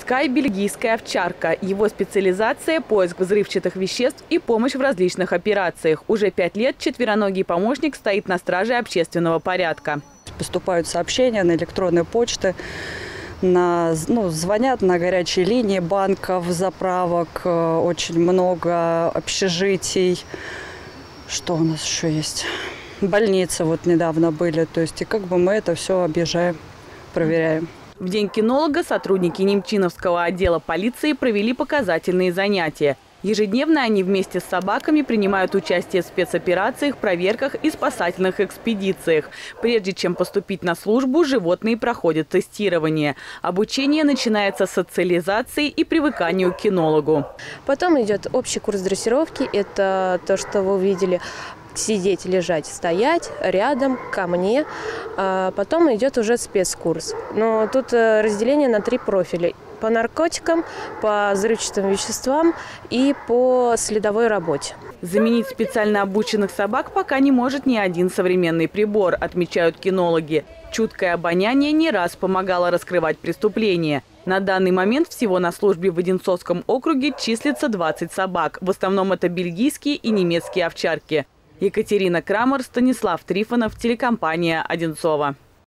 Скай – бельгийская овчарка. Его специализация – поиск взрывчатых веществ и помощь в различных операциях. Уже пять лет четвероногий помощник стоит на страже общественного порядка. Поступают сообщения на электронные почты, на, ну, звонят на горячие линии банков, заправок, э, очень много общежитий. Что у нас еще есть? Больницы вот недавно были. То есть и как бы мы это все объезжаем, проверяем. В День кинолога сотрудники Немчиновского отдела полиции провели показательные занятия. Ежедневно они вместе с собаками принимают участие в спецоперациях, проверках и спасательных экспедициях. Прежде чем поступить на службу, животные проходят тестирование. Обучение начинается с социализации и привыканию к кинологу. Потом идет общий курс дрессировки. Это то, что вы увидели сидеть, лежать, стоять рядом ко мне. А потом идет уже спецкурс. Но тут э, разделение на три профиля. По наркотикам, по взрывчатым веществам и по следовой работе. Заменить специально обученных собак пока не может ни один современный прибор, отмечают кинологи. Чуткое обоняние не раз помогало раскрывать преступления. На данный момент всего на службе в Одинцовском округе числится 20 собак. В основном это бельгийские и немецкие овчарки. Екатерина Крамер, Станислав Трифонов, телекомпания «Одинцова».